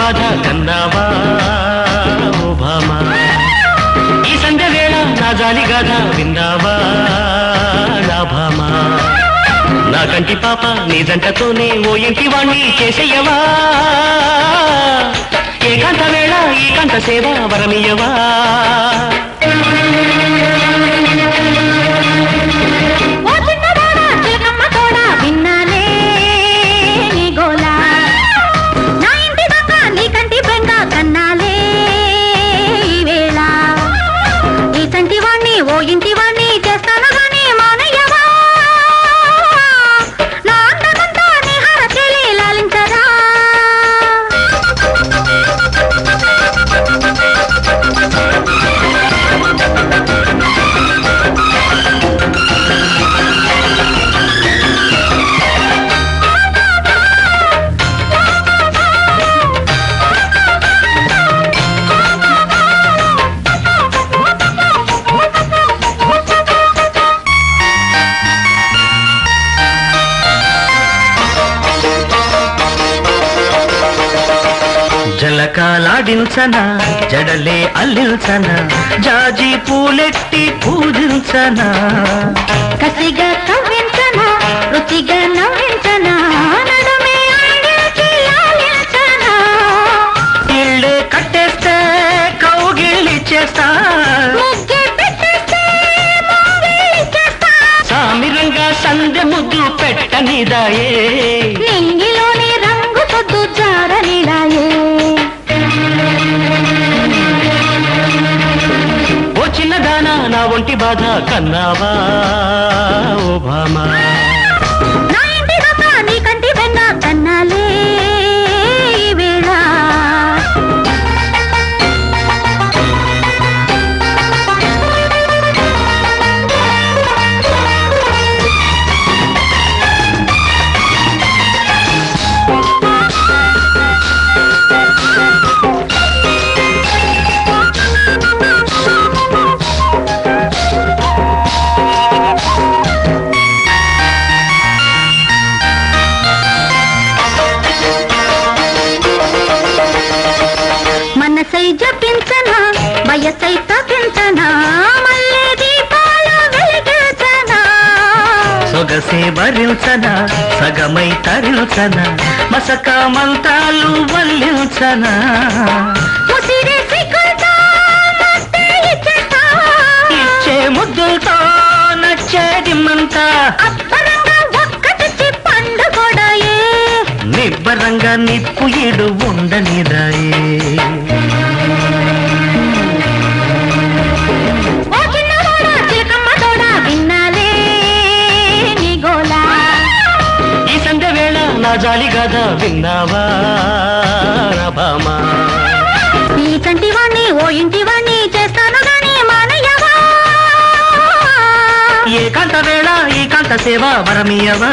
బాధ కన్నావా ఓభామా ఈ సంధ్య వేళ నా జాలి గాథ విన్నావా లాభామా? నా కంటి పాప నీ జంటతోనే ఓ ఇంటి వాణ్ణి చేసేయవా? ఏకాంత వేళ ఏకాంత సేవ వరమియవా జలకాలాడించనా జడలే అల్లించనా జాజి పూలెట్టి పూజించనా. కసిగా కవ్వించనా రుచిగా నవ్వించనా ఇళ్ళే కట్టేస్తే మోగిలి చేస్తా. సామిరంగా సందె ముద్దు పెట్టనిదాయే. ఓ నా ఒంటి బాధ కన్నావా ఓ భామా? వయసై తపించనా? మల్లె దీపాలు వెలిగించనా? సొగసే భరించనా? సగమై తరించనా? మసక మంత్రాలు వల్లించనా? ముసిరి సిగ్గులతో మత్తు. ఇచ్చే ముద్దులతో నచ్చేది మంతా అబ్బరంగా ఒక్కటిచ్చి పండుగొడాయే. నిబ్బరంగా నిప్పు ఇడు ఉండనిదాయే. నా జాలి గద విన్నావా నా భామా ఈ చంటి వాణ్ణి ఓ ఇంటి వాణ్ణి చేస్తాను గాని మానయ్యవా? ఏకాంత వేళ ఏకాంత సేవ వరమియవా?